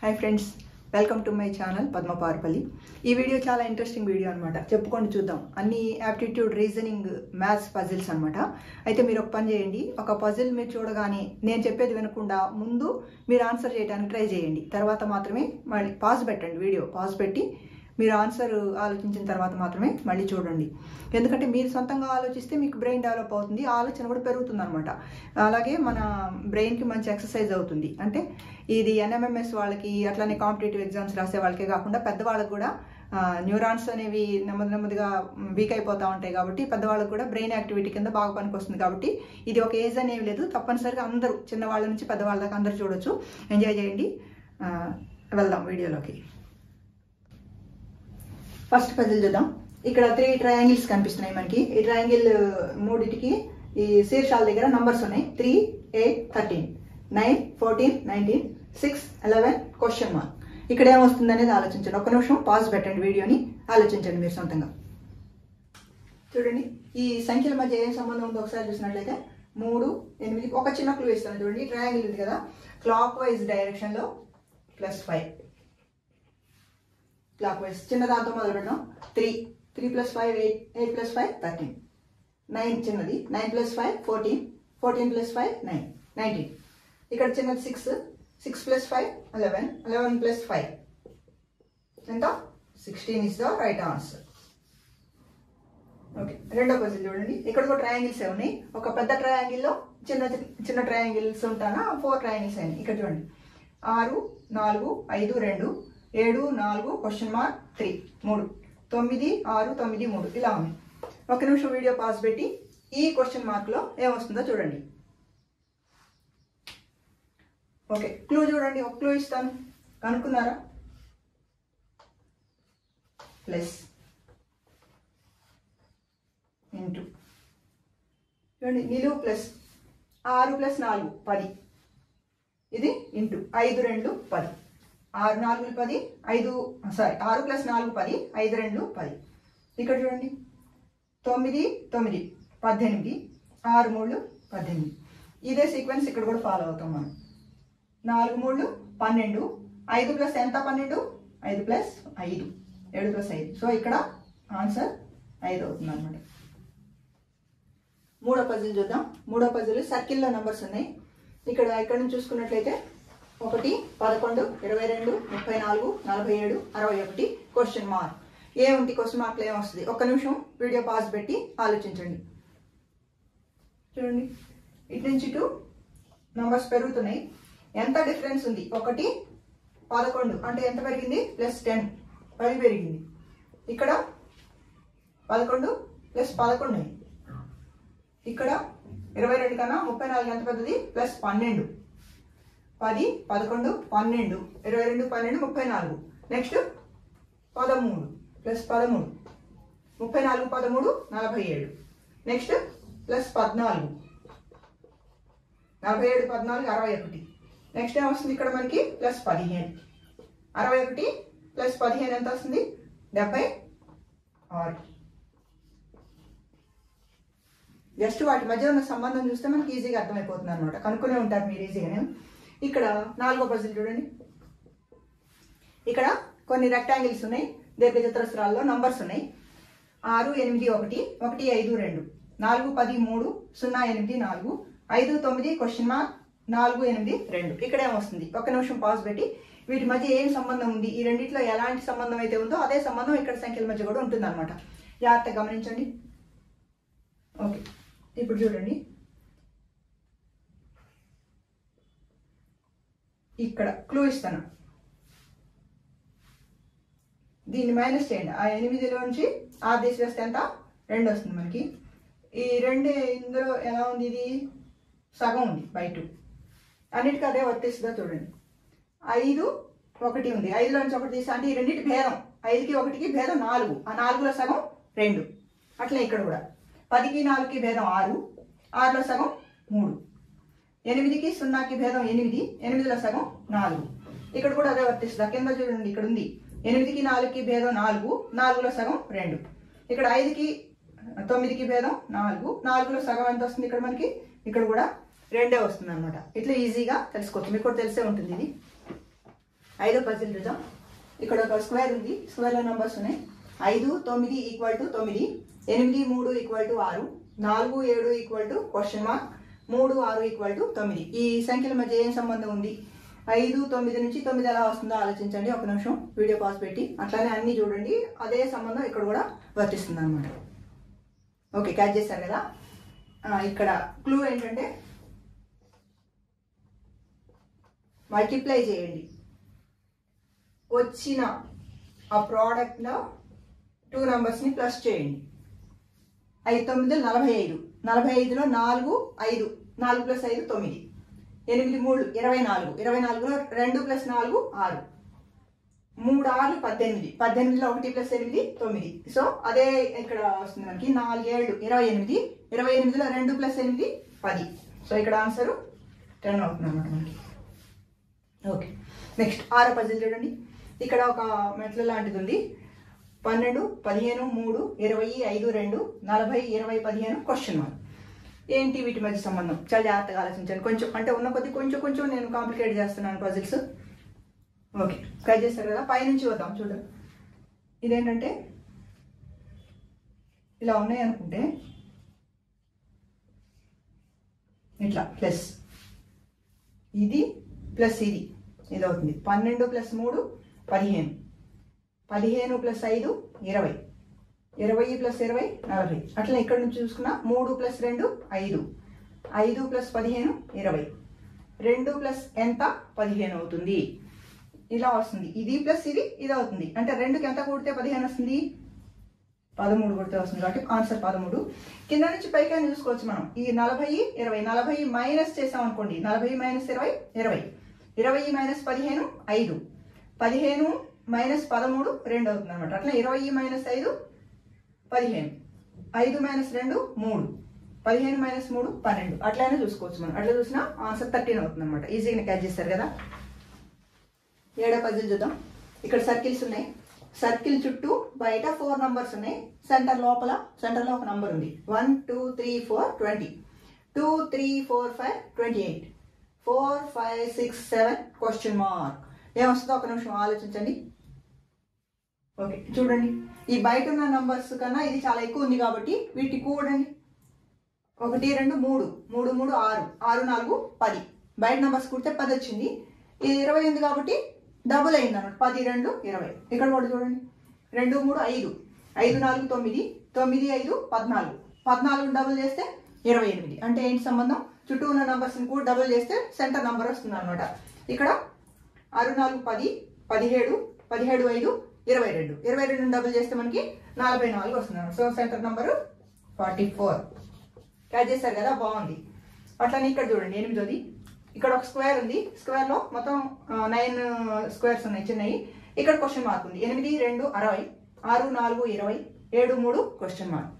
Hi friends welcome to my channel Padma Parpalli ఈ video చాలా interesting video అనమాట చెప్పుకొని చూద్దాం. అన్ని యాప్టిట్యూడ్ రీజనింగ్ మ్యాథ్స్ పజిల్స్ అనమాట అయితే మీరు ఒక పని చేయండి. ఒక పజిల్ మీరు చూడగానే నేను చెప్పేది వినకుండా ముందు మీరు ఆన్సర్ చేయడానికి ట్రై చేయండి. తర్వాత మాత్రమే మళ్ళీ పాజ్ పెట్టండి వీడియో పాజ్ పెట్టి మీరు ఆన్సర్ ఆలోచించిన తర్వాత మాత్రమే మళ్ళీ చూడండి. ఎందుకంటే మీరు సొంతంగా ఆలోచిస్తే మీకు బ్రెయిన్ డెవలప్ అవుతుంది ఆలోచన కూడా పెరుగుతుంది అనమాట అలాగే మన బ్రెయిన్కి మంచి ఎక్సర్సైజ్ అవుతుంది. అంటే ఇది ఎన్ఎంఎంఎస్ వాళ్ళకి అట్లానే కాంపిటేటివ్ ఎగ్జామ్స్ రాసే వాళ్ళకే కాకుండా పెద్దవాళ్ళకి కూడా న్యూరాన్స్ అనేవి నెమ్మది నెమ్మదిగా వీక్ అయిపోతూ ఉంటాయి కాబట్టి పెద్దవాళ్ళకి కూడా బ్రెయిన్ యాక్టివిటీ కింద బాగా పనికొస్తుంది కాబట్టి ఇది ఒక ఏజ్ అనేవి లేదు. తప్పనిసరిగా అందరూ చిన్నవాళ్ళ నుంచి పెద్దవాళ్ళ దాకా అందరూ చూడొచ్చు. ఎంజాయ్ చేయండి. వెళ్దాం వీడియోలోకి. ఫస్ట్ పజిల్ చూద్దాం. ఇక్కడ త్రీ ట్రయాంగిల్స్ కనిపిస్తున్నాయి మనకి. ఈ ట్రయాంగిల్ మూడింటికి ఈ శీర్షాల దగ్గర నంబర్స్ ఉన్నాయి. Three eight thirteen nine fourteen nineteen six eleven question mark ఇక్కడ ఏమొస్తుంది అనేది ఆలోచించండి. ఒక నిమిషం పాజ్ పెట్టండి వీడియోని. ఆలోచించండి మీరు సొంతంగా. చూడండి. ఈ సంఖ్యల మధ్య ఏం సంబంధం ఉందో ఒకసారి చూసినట్లయితే మూడు ఎనిమిది ఒక చిన్న క్లూ ఇస్తాను చూడండి ట్రయాంగిల్ ఉంది కదా. క్లాక్ వైజ్ డైరెక్షన్లో ప్లస్ ఫైవ్ క్లాక్ వైజ్ చిన్న దాంతో మొదలు పెడదాం three three plus five eight eight plus five thirteen nine చిన్నది. Nine plus five fourteen fourteen plus five nine nineteen ఇక్కడ చిన్నది six six plus five eleven eleven plus five ఎంత? Sixteen is the right answer okay రెండో question చూడండి. ఇక్కడ కూడా triangles ఉన్నాయి? ఒక పెద్ద ట్రయాంగిల్లో చిన్న చిన్న ట్రయాంగిల్స్ ఉంటానా? ఫోర్ ట్రయాంగిల్స్ అయినాయి ఇక్కడ చూడండి. ఆరు నాలుగు ఐదు రెండు. ఏడు నాలుగు క్వశ్చన్ మార్క్ త్రీ మూడు. తొమ్మిది ఆరు తొమ్మిది మూడు. ఇలా ఉంది ఒక నిమిషం వీడియో పాస్ పెట్టి ఈ క్వశ్చన్ మార్క్లో ఏమొస్తుందో చూడండి. ఓకే క్లూ చూడండి. ఒక క్లూ ఇస్తాను. కనుక్కున్నారా ప్లస్ ఇంటూ చూడండి నిలువు ప్లస్ ఆరు ప్లస్ నాలుగు పది. ఇది ఇంటూ ఐదు రెండు పది. ఆరు నాలుగు పది ఐదు సారీ ఆరు ప్లస్ నాలుగు పది ఐదు రెండు పది. ఇక్కడ చూడండి. తొమ్మిది తొమ్మిది పద్దెనిమిది ఆరు మూడు పద్దెనిమిది. ఇదే సీక్వెన్స్ ఇక్కడ కూడా ఫాలో అవుతాం మనం. నాలుగు మూడు పన్నెండు ఐదు ప్లస్ ఎంత పన్నెండు? ఐదు ప్లస్ ఐదు. ఏడు ప్లస్ ఐదు. సో ఇక్కడ ఆన్సర్ ఐదు అవుతుంది అనమాట మూడో పజిల్ చూద్దాం. మూడో పజిల్ సర్కిల్లో నెంబర్స్ ఉన్నాయి. ఇక్కడ ఇక్కడ నుంచి చూసుకున్నట్లయితే ఒకటి పదకొండు ఇరవై రెండు ముప్పై నాలుగు నలభై ఏడు అరవై ఒకటి. క్వశ్చన్ మార్క్ ఏముంది క్వశ్చన్ మార్క్లో ఏమొస్తుంది ఒక్క నిమిషం వీడియో పాజ్ పెట్టి ఆలోచించండి. చూడండి. ఇటు నుంచి ఇటు నంబర్స్ పెరుగుతున్నాయి. ఎంత డిఫరెన్స్ ఉంది? ఒకటి పదకొండు. అంటే ఎంత పెరిగింది? ప్లస్ టెన్ పది పెరిగింది. ఇక్కడ పదకొండు ప్లస్ పదకొండు ఇక్కడ ఇరవై రెండు కన్నా ముప్పై నాలుగు ఎంత పెద్దది? ప్లస్ పన్నెండు. పది పదకొండు పన్నెండు ఇరవై రెండు పన్నెండు ముప్పై నాలుగు. నెక్స్ట్ పదమూడు ప్లస్ పదమూడు. ముప్పై నాలుగు పదమూడు నలభై ఏడు. నెక్స్ట్ ప్లస్ పద్నాలుగు. నలభై ఏడు పద్నాలుగు అరవై ఒకటి. నెక్స్ట్ ఏమొస్తుంది ఇక్కడ మనకి? ప్లస్ పదిహేను. అరవై ఒకటి ప్లస్ పదిహేను ఎంత వస్తుంది? డెబ్బై ఆరు. జస్ట్ వాటి మధ్య ఉన్న సంబంధం చూస్తే మనకి ఈజీగా అర్థమైపోతుంది అనమాట కనుక్కునే ఉంటారు మీరు ఈజీగానే. ఇక్కడ నాలుగో పజిల్ చూడండి. ఇక్కడ కొన్ని రెక్టాంగిల్స్ ఉన్నాయి. దీర్ఘచతురస్రాల్లో నంబర్స్ ఉన్నాయి. ఆరు ఎనిమిది ఒకటి ఒకటి ఐదు రెండు. నాలుగు పది మూడు సున్నా ఎనిమిది నాలుగు. ఐదు తొమ్మిది క్వశ్చన్ మార్క్ నాలుగు ఎనిమిది రెండు. ఇక్కడ ఏమొస్తుంది? ఒక్క నిమిషం పాజ్ పెట్టి వీటి మధ్య ఏం సంబంధం ఉంది? ఈ రెండిట్లో ఎలాంటి సంబంధం అయితే ఉందో అదే సంబంధం ఇక్కడ సంఖ్యల మధ్య కూడా ఉంటుంది అనమాట జాగ్రత్తగా గమనించండి. ఓకే ఇప్పుడు చూడండి. ఇక్కడ క్లూ ఇస్తాను దీన్ని మైనస్ చేయండి. ఆ ఎనిమిదిలో నుంచి ఆ తీసివేస్తే ఎంత? రెండు వస్తుంది మనకి. ఈ రెండు ఇందులో ఎలా ఉంది ఇది? సగం ఉంది బయట అన్నిటికీ అదే వర్తిస్తుందో చూడండి. ఐదు ఒకటి ఉంది. ఐదులో నుంచి ఒకటి తీసా అంటే ఈ రెండింటి భేదం. ఐదుకి ఒకటికి భేదం నాలుగు. ఆ నాలుగులో సగం రెండు. అట్లే ఇక్కడ కూడా. పదికి నాలుగుకి భేదం ఆరు. ఆరులో సగం మూడు. ఎనిమిదికి సున్నాకి భేదం ఎనిమిది ఎనిమిదిలో సగం నాలుగు. ఇక్కడ కూడా అదే వర్తిస్తుంది. కింద చూడండి ఇక్కడ ఉంది. ఎనిమిదికి నాలుగుకి భేదం నాలుగు నాలుగులో సగం రెండు. ఇక్కడ ఐదుకి తొమ్మిదికి భేదం నాలుగు నాలుగులో సగం ఎంత వస్తుంది ఇక్కడ మనకి? ఇక్కడ కూడా రెండే వస్తుంది అనమాట ఇట్లా ఈజీగా తెలుసుకోవచ్చు. మీకు కూడా తెలిసే ఉంటుంది ఇది. ఐదో పజిల్ చూద్దాం. ఇక్కడ ఒక స్క్వేర్ ఉంది. స్క్వేర్లో నెంబర్స్ ఉన్నాయి. ఐదు తొమ్మిది ఈక్వల్ టు తొమ్మిది ఎనిమిది మూడు ఈక్వల్ టు ఆరు నాలుగు ఏడు ఈక్వల్ టు క్వశ్చన్ మార్క్ మూడు ఆరు ఈక్వల్ టు తొమ్మిది. ఈ సంఖ్యల మధ్య ఏం సంబంధం ఉంది? ఐదు తొమ్మిది నుంచి తొమ్మిది ఎలా వస్తుందో ఆలోచించండి. ఒక నిమిషం వీడియో పాస్ పెట్టి అట్లానే అన్ని చూడండి. అదే సంబంధం ఇక్కడ కూడా వర్తిస్తుంది అనమాట ఓకే క్యాచ్ చేశారు కదా? ఇక్కడ క్లూ ఏంటంటే మల్టిప్లై చేయండి. వచ్చిన ఆ ప్రోడక్ట్లో టూ నంబర్స్ని ప్లస్ చేయండి. ఐదు తొమ్మిది నలభై ఐదు. నలభై ఐదులో నాలుగు ఐదు. నాలుగు ప్లస్ ఐదు తొమ్మిది. ఎనిమిది మూడు ఇరవై నాలుగు. ఇరవై నాలుగులో రెండు ప్లస్ నాలుగు ఆరు. మూడు ఆరు పద్దెనిమిది. పద్దెనిమిదిలో ఒకటి ప్లస్ ఎనిమిది తొమ్మిది. సో అదే ఇక్కడ వస్తుంది మనకి నాలుగేళ్ళు ఇరవై ఎనిమిది. ఇరవై ఎనిమిదిలో రెండు ప్లస్ ఎనిమిది పది. సో ఇక్కడ ఆన్సర్ టెన్ అవుతుంది అనమాట మనకి. ఓకే. నెక్స్ట్ ఆరో పజిల్ చూడండి. ఇక్కడ ఒక మెట్ల లాంటిది ఉంది. పన్నెండు పదిహేను మూడు ఇరవై ఐదు రెండు నలభై ఇరవై పదిహేను క్వశ్చన్ మార్క్. ఏంటి వీటి మధ్య సంబంధం? చాలా జాగ్రత్తగా ఆలోచించాను కొంచెం అంటే ఉన్న కొద్ది కొంచెం కొంచెం నేను కాంప్లికేట్ చేస్తున్నాను పజిల్స్ ఓకే ట్రై చేస్తారు కదా? పైనుంచి వద్దాం చూడండి ఇదేంటంటే ఇలా ఉన్నాయి అనుకుంటే ఇట్లా ప్లస్ ఇది ప్లస్ ఇది. ఇది అవుతుంది పన్నెండు ప్లస్ మూడు పదిహేను. పదిహేను ప్లస్ ఐదు ఇరవై. ఇరవై ప్లస్ ఇరవై నలభై. అట్లా ఇక్కడ నుంచి చూసుకున్నా మూడు ప్లస్ రెండు ఐదు. ఐదు ప్లస్ పదిహేను ఇరవై. రెండు ప్లస్ ఎంత? పదిహేను అవుతుంది. ఇలా వస్తుంది. ఇది ప్లస్ ఇది ఇది అవుతుంది. అంటే రెండుకి ఎంత కూడితే పదిహేను వస్తుంది? పదమూడు కొడితే వస్తుంది. కాబట్టి ఆన్సర్ పదమూడు. కింద నుంచి పైకి చూసుకోవచ్చు మనం. ఈ నలభై ఇరవై. నలభై మైనస్ చేసాం అనుకోండి. నలభై మైనస్ ఇరవై ఇరవై. ఇరవై మైనస్ పదిహేను ఐదు. పదిహేను మైనస్ పదమూడు రెండు అవుతుంది అనమాట అట్లా ఇరవై మైనస్ ఐదు పదిహేను. ఐదు మైనస్ రెండు మూడు. పదిహేను మైనస్ మూడు పన్నెండు. అట్లనే చూసుకోవచ్చు మనం. అట్లా చూసినా ఆన్సర్ థర్టీన్ అవుతుంది అనమాట ఈజీగా క్యాచ్ చేస్తారు కదా. ఏడో పజిల్ చూద్దాం? ఇక్కడ సర్కిల్స్ ఉన్నాయి. సర్కిల్ చుట్టూ బయట ఫోర్ నంబర్స్ ఉన్నాయి. సెంటర్ లోపల సెంటర్లో ఒక నంబర్ ఉంది. One two three four twenty two three four five twenty eight four five six seven question mark ఏమొస్తుందో ఒక నిమిషం ఆలోచించండి. ఓకే చూడండి. ఈ బయట ఉన్న నంబర్స్ కన్నా ఇది చాలా ఎక్కువ ఉంది కాబట్టి వీటికి కూడండి. ఒకటి రెండు మూడు. మూడు మూడు ఆరు. ఆరు నాలుగు పది. బయట నంబర్స్ కుడితే పది వచ్చింది. ఇది ఇరవై ఉంది కాబట్టి డబుల్ అయింది అన్నమాట. పది రెండు ఇరవై. ఇక్కడ కూడా చూడండి. రెండు మూడు ఐదు. ఐదు నాలుగు తొమ్మిది. తొమ్మిది ఐదు పద్నాలుగు. పద్నాలుగు డబుల్ చేస్తే ఇరవై ఎనిమిది. అంటే ఏంటి సంబంధం? చుట్టూ ఉన్న నంబర్స్ని కూడా డబుల్ చేస్తే సెంటర్ నంబర్ వస్తుంది అనమాట ఇక్కడ ఆరు నాలుగు పది పదిహేడు పదిహేడు ఐదు ఇరవై రెండు. ఇరవై రెండు డబుల్ చేస్తే మనకి నలభై నాలుగు వస్తున్నారు so center number forty four catch చేశారు కదా? బాగుంది. అట్లానే ఇక్కడ చూడండి ఎనిమిదోది. ఇక్కడ ఒక స్క్వేర్ ఉంది. స్క్వేర్లో మొత్తం నైన్ స్క్వేర్స్ ఉన్నాయి చిన్నవి ఇక్కడ క్వశ్చన్ మార్క్ ఉంది. ఎనిమిది రెండు అరవై. ఆరు నాలుగు ఇరవై. ఏడు మూడు క్వశ్చన్ మార్క్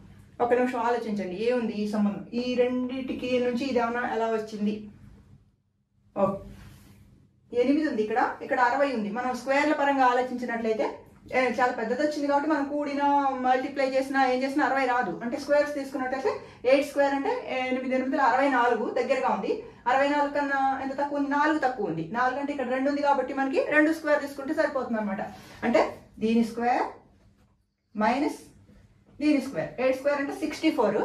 ఒక నిమిషం ఆలోచించండి. ఏముంది ఈ సంబంధం? ఈ రెండింటికి నుంచి ఇది ఏమన్నా ఎలా వచ్చింది? ఓ ఎనిమిది ఉంది ఇక్కడ. ఇక్కడ అరవై ఉంది. మనం స్క్వేర్ల పరంగా ఆలోచించినట్లయితే చాలా పెద్దది వచ్చింది కాబట్టి మనం కూడిన మల్టిప్లై చేసినా ఏం చేసినా అరవై రాదు. అంటే స్క్వేర్స్ తీసుకున్నట్టయితే ఎయిట్ స్క్వేర్ అంటే ఎనిమిది ఎనిమిది అరవై నాలుగు దగ్గరగా ఉంది. అరవై నాలుగు కన్నా ఎంత తక్కువ ఉంది? నాలుగు తక్కువ ఉంది. నాలుగు అంటే ఇక్కడ రెండు ఉంది కాబట్టి మనకి రెండు స్క్వేర్ తీసుకుంటే సరిపోతుంది అనమాట అంటే దీని స్క్వేర్ మైనస్ దీని స్క్వేర్ ఎయిట్ స్క్వేర్ అంటే సిక్స్టీ ఫోర్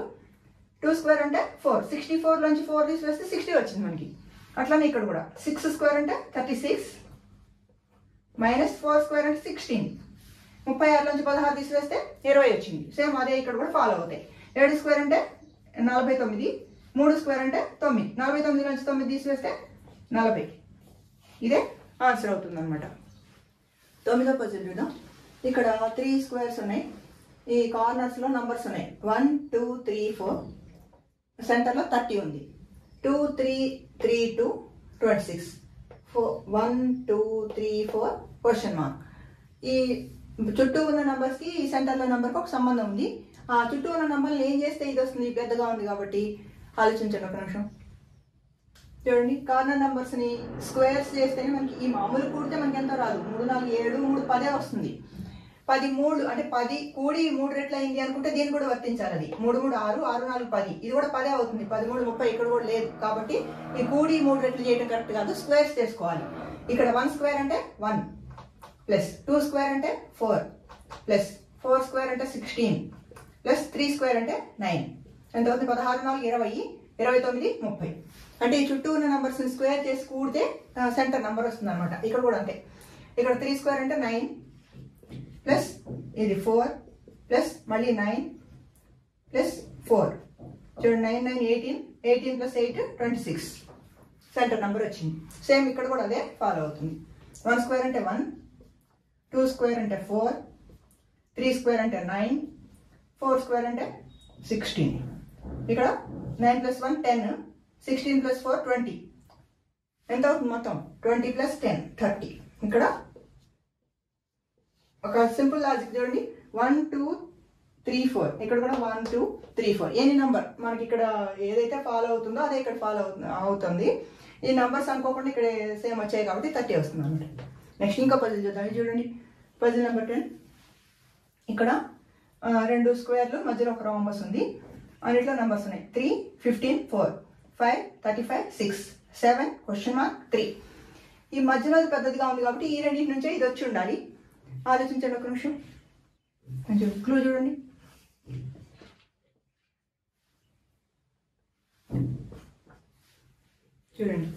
టూ స్క్వేర్ అంటే ఫోర్ సిక్స్టీ ఫోర్ నుంచి ఫోర్ తీసివేస్తే సిక్స్టీ వచ్చింది మనకి. అట్లానే ఇక్కడ కూడా. సిక్స్ స్క్వేర్ అంటే thirty six minus four square అంటే సిక్స్టీన్ ముప్పై ఆరు నుంచి పదహారు తీసివేస్తే ఇరవై వచ్చింది. సేమ్ అదే ఇక్కడ కూడా ఫాలో అవుతాయి. ఏడు స్క్వేర్ అంటే నలభై తొమ్మిది మూడు స్క్వేర్ అంటే తొమ్మిది. నలభై తొమ్మిది నుంచి తొమ్మిది తీసివేస్తే నలభై. ఇదే ఆన్సర్ అవుతుంది అనమాట తొమ్మిదో పజిల్ చూద్దాం. ఇక్కడ త్రీ స్క్వేర్స్ ఉన్నాయి. ఈ కార్నర్స్లో నంబర్స్ ఉన్నాయి. వన్ టూ త్రీ ఫోర్ సెంటర్లో థర్టీ ఉంది. Two three three two twenty six four one two three four question mark ఈ చుట్టూ ఉన్న నంబర్స్కి ఈ సెంటర్లో నెంబర్కి ఒక సంబంధం ఉంది. ఆ చుట్టూ ఉన్న నంబర్ని ఏం చేస్తే ఇది వస్తుంది? పెద్దగా ఉంది కాబట్టి ఆలోచించండి ఒక నిమిషం. చూడండి కార్నర్ నంబర్స్ని స్క్వేర్స్ చేస్తేనే మనకి ఈ మామూలు కూడితే మనకి ఎంత రాదు. మూడు నాలుగు ఏడు మూడు పదే వస్తుంది. పది మూడు అంటే పది కూడి మూడు రెట్లు అయింది అనుకుంటే దీన్ని కూడా వర్తించాలి అది. మూడు మూడు ఆరు ఆరు నాలుగు పది. ఇది కూడా పదే అవుతుంది. పది మూడు ముప్పై ఇక్కడ కూడా లేదు. కాబట్టి ఈ కూడి మూడు రెట్లు చేయడం కరెక్ట్ కాదు? స్క్వేర్స్ చేసుకోవాలి. ఇక్కడ వన్ స్క్వేర్ అంటే వన్ ప్లస్ టూ స్క్వేర్ అంటే ఫోర్. ప్లస్ ఫోర్ స్క్వేర్ అంటే సిక్స్టీన్. ప్లస్ త్రీ స్క్వేర్ అంటే నైన్. ఎంత అవుతుంది? పదహారు నాలుగు ఇరవై. ఇరవై తొమ్మిది ముప్పై. అంటే ఈ చుట్టూ ఉన్న నంబర్స్ స్క్వేర్ చేసి కూడితే సెంటర్ నెంబర్ వస్తుంది అనమాట ఇక్కడ కూడా అంతే. ఇక్కడ త్రీ స్క్వేర్ అంటే నైన్. ప్లస్ ఇది ఫోర్. ప్లస్ మళ్ళీ నైన్. Plus four. చూడండి nine nine eighteen. Eighteen plus eight twenty six. Center number వచ్చింది. సేమ్ ఇక్కడ కూడా అదే ఫాలో అవుతుంది. వన్ స్క్వేర్ అంటే వన్. టూ స్క్వేర్ అంటే ఫోర్ త్రీ స్క్వేర్ అంటే నైన్ ఫోర్ స్క్వేర్ అంటే సిక్స్టీన్. ఇక్కడ nine plus one ten sixteen plus four twenty. ఎంత అవుతుంది మొత్తం? Twenty plus ten thirty. ఇక్కడ ఒక సింపుల్ లాజిక్ చూడండి. One two three four. ఇక్కడ కూడా one two three four. Any number? మనకి ఇక్కడ ఏదైతే ఫాలో అవుతుందో అదే ఇక్కడ ఫాలో అవుతుంది. ఈ నంబర్స్ అనుకోకుండా ఇక్కడ సేమ్ వచ్చాయి కాబట్టి థర్టీ వస్తుంది అనమాట నెక్స్ట్ ఇంకా పజిల్ చూద్దాం. ఇది చూడండి. పజిల్ నెంబర్ టెన్ ఇక్కడ రెండు స్క్వేర్లు మధ్యలో ఒక రోంబస్ ఉంది. అన్నిట్లో నెంబర్స్ ఉన్నాయి. Three fifteen four five thirty five six seven question mark three ఈ మధ్యలో పెద్దదిగా ఉంది కాబట్టి ఈ రెండింటి నుంచే ఇది వచ్చి ఉండాలి. ఆలోచించండి ఒక నిమిషం. కొంచెం క్లూ చూడండి. చూడండి.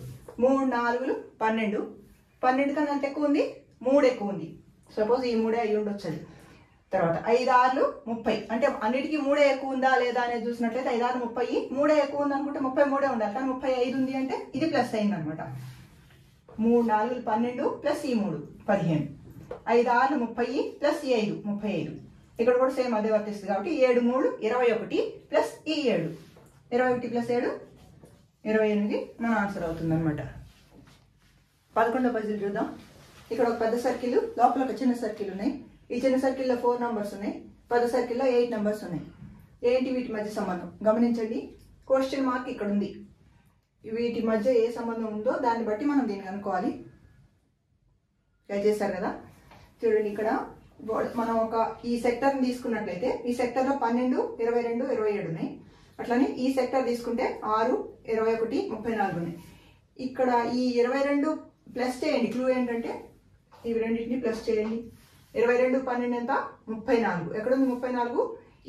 మూడు నాలుగులు పన్నెండు. పన్నెండు కన్నా అంత ఎక్కువ ఉంది? మూడు ఎక్కువ ఉంది. సపోజ్ ఈ మూడే అయ్యి ఉండొచ్చు అది తర్వాత ఐదు ఆరులు ముప్పై. అంటే అన్నిటికీ మూడే ఎక్కువ ఉందా లేదా అనేది చూసినట్లయితే ఐదు ఆరు ముప్పై మూడే ఎక్కువ ఉంది అనుకుంటే ముప్పై మూడే ఉండాలి. కానీ ముప్పై ఐదు ఉంది అంటే ఇది ప్లస్ అయింది అనమాట మూడు నాలుగు పన్నెండు ప్లస్ ఈ మూడు పదిహేను. ఐదు ఆరు ముప్పై ప్లస్ ఈ ఐదు ముప్పై ఐదు. ఇక్కడ కూడా సేమ్ అదే వర్తిస్తుంది కాబట్టి ఏడు మూడు ఇరవై ఒకటి ప్లస్ ఈ ఏడు. ఇరవై ఒకటి ప్లస్ ఏడు ఇరవై ఎనిమిది. మన ఆన్సర్ అవుతుంది అనమాట పదకొండో పజిల్ చూద్దాం. ఇక్కడ ఒక పెద్ద సర్కిల్ లోపల ఒక చిన్న సర్కిల్ ఉన్నాయి. ఈ చిన్న సర్కిల్లో ఫోర్ నంబర్స్ ఉన్నాయి. పెద్ద సర్కిల్లో ఎయిట్ నెంబర్స్ ఉన్నాయి. ఏంటి వీటి మధ్య సంబంధం? గమనించండి. క్వశ్చన్ మార్క్ ఇక్కడ ఉంది. వీటి మధ్య ఏ సంబంధం ఉందో దాన్ని బట్టి మనం దీన్ని అనుకోవాలి ఇలా చేశారు కదా? చూడండి ఇక్కడ. మనం ఒక ఈ సెక్టర్ని తీసుకున్నట్లయితే ఈ సెక్టర్లో పన్నెండు ఇరవై రెండు ఇరవై ఏడు ఉన్నాయి. అట్లనే ఈ సెక్టర్ తీసుకుంటే ఆరు ఇరవై ఒకటి ముప్పై నాలుగు ఉన్నాయి. ఇక్కడ ఈ ఇరవై రెండు ప్లస్ చేయండి. క్లూ ఏంటంటే ఇవి రెండింటిని ప్లస్ చేయండి. ఇరవై రెండు పన్నెండు ఎంత? ముప్పై నాలుగు. ఎక్కడుంది ముప్పై నాలుగు?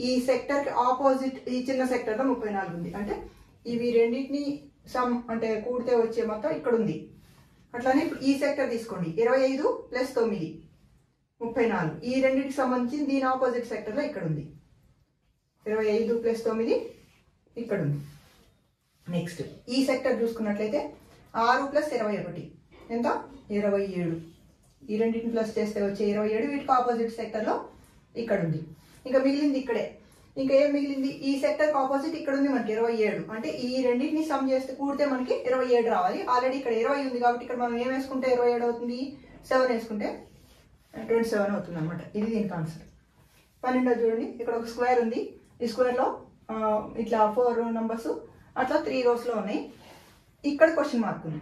ఈ సెక్టర్కి ఆపోజిట్ ఈ చిన్న సెక్టర్లో ముప్పై నాలుగు ఉంది. అంటే ఇవి రెండింటిని సమ్ అంటే కూడితే వచ్చే మొత్తం ఇక్కడ ఉంది అట్లానే ఈ సెక్టర్ తీసుకోండి. ఇరవై ఐదు ప్లస్ తొమ్మిది ముప్పై నాలుగు. ఈ రెండింటికి సంబంధించి దీని ఆపోజిట్ సెక్టర్లో ఇక్కడ ఉంది ఇరవై ఐదు ప్లస్ తొమ్మిది ఇక్కడ ఉంది నెక్స్ట్ ఈ సెక్టర్ చూసుకున్నట్లయితే ఆరు ప్లస్ ఇరవై ఒకటి. ఎంత? ఇరవై ఏడు. ఈ రెండింటిని ప్లస్ చేస్తే వచ్చే ఇరవై ఏడు వీటికి ఆపోజిట్ సెక్టర్లో ఇక్కడ ఉంది ఇంకా మిగిలింది ఇక్కడే. ఇంకా ఏం మిగిలింది? ఈ సెక్టర్ ఆపోజిట్ ఇక్కడ ఉంది మనకి ఇరవై ఏడు. అంటే ఈ రెండింటిని సమ్ చేస్తే కూడితే మనకి ఇరవై ఏడు రావాలి. ఆల్రెడీ ఇక్కడ ఇరవై ఉంది కాబట్టి ఇక్కడ మనం ఏం వేసుకుంటే ఇరవై ఏడు అవుతుంది? సెవెన్ వేసుకుంటే ట్వంటీ సెవెన్ అవుతుంది అనమాట ఇది దీనికి ఆన్సర్ పన్నెండో చూడండి. ఇక్కడ ఒక స్క్వేర్ ఉంది. ఈ స్క్వేర్లో ఇట్లా ఫోర్ నంబర్స్ అట్లా త్రీ రోస్లో ఉన్నాయి. ఇక్కడ క్వశ్చన్ మార్క్ ఉంది.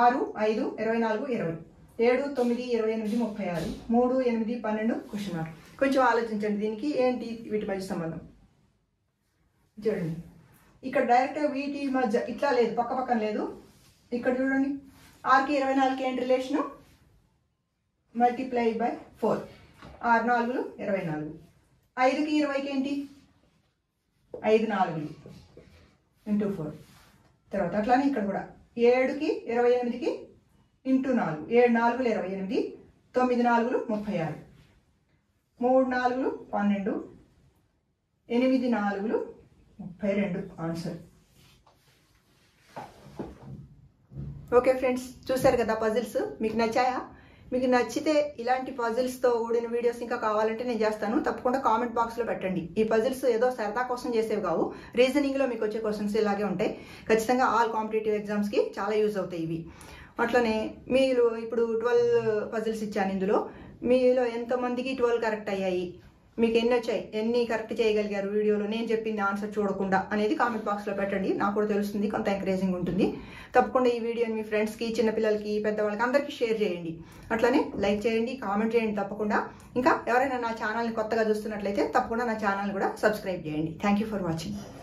ఆరు ఐదు ఇరవై నాలుగు ఇరవై. ఏడు తొమ్మిది ఇరవై ఎనిమిది ముప్పై ఆరు. మూడు ఎనిమిది పన్నెండు క్వశ్చన్ మార్క్ కొంచెం ఆలోచించండి దీనికి ఏంటి వీటి మధ్య సంబంధం? చూడండి. ఇక్కడ డైరెక్ట్ వీటి మధ్య ఇట్లా లేదు పక్క పక్కన లేదు. ఇక్కడ చూడండి. ఆర్కి ఇరవై నాలుగుకి ఏంటి రిలేషను మల్టిప్లై బై ఫోర్ ఆరు నాలుగులు ఇరవై నాలుగు. ఐదుకి ఇరవైకి ఏంటి? ఐదు నాలుగులు. ఇంటూ ఫోర్ తర్వాత అట్లానే ఇక్కడ కూడా. ఏడుకి ఇరవై ఎనిమిదికి ఇంటూ నాలుగు. ఏడు నాలుగులు ఇరవై ఎనిమిది తొమ్మిది నాలుగులు ముప్పై ఆరు. మూడు నాలుగులు పన్నెండు ఎనిమిది నాలుగులు ముప్పై రెండు ఆన్సర్. ఓకే ఫ్రెండ్స్ చూశారు కదా పజిల్స్? మీకు నచ్చాయా? మీకు నచ్చితే ఇలాంటి పజిల్స్తో కూడిన వీడియోస్ ఇంకా కావాలంటే నేను చేస్తాను. తప్పకుండా కామెంట్ బాక్స్లో పెట్టండి. ఈ పజిల్స్ ఏదో సరదా కోసం చేసేవి కావు. రీజనింగ్లో మీకు వచ్చే క్వశ్చన్స్ ఇలాగే ఉంటాయి. ఖచ్చితంగా ఆల్ కాంపిటేటివ్ ఎగ్జామ్స్కి చాలా యూజ్ అవుతాయి ఇవి. అట్లనే మీరు ఇప్పుడు ట్వెల్వ్ పజిల్స్ ఇచ్చాను ఇందులో. మీలో ఎంతమందికి ట్వెల్వ్ కరెక్ట్ అయ్యాయి? మీకు ఎన్ని వచ్చాయి ఎన్ని కరెక్ట్ చేయగలిగారు వీడియోలో? నేను చెప్పింది ఆన్సర్ చూడకుండా అనేది కామెంట్ బాక్స్లో పెట్టండి. నాకు కూడా తెలుస్తుంది కొంత ఎంకరేజింగ్ ఉంటుంది. తప్పకుండా ఈ వీడియోని మీ ఫ్రెండ్స్కి చిన్నపిల్లలకి పెద్దవాళ్ళకి అందరికీ షేర్ చేయండి. అట్లనే లైక్ చేయండి కామెంట్ చేయండి తప్పకుండా. ఇంకా ఎవరైనా నా ఛానల్ని కొత్తగా చూస్తున్నట్లయితే తప్పకుండా నా ఛానల్ కూడా సబ్స్క్రైబ్ చేయండి. Thank you for watching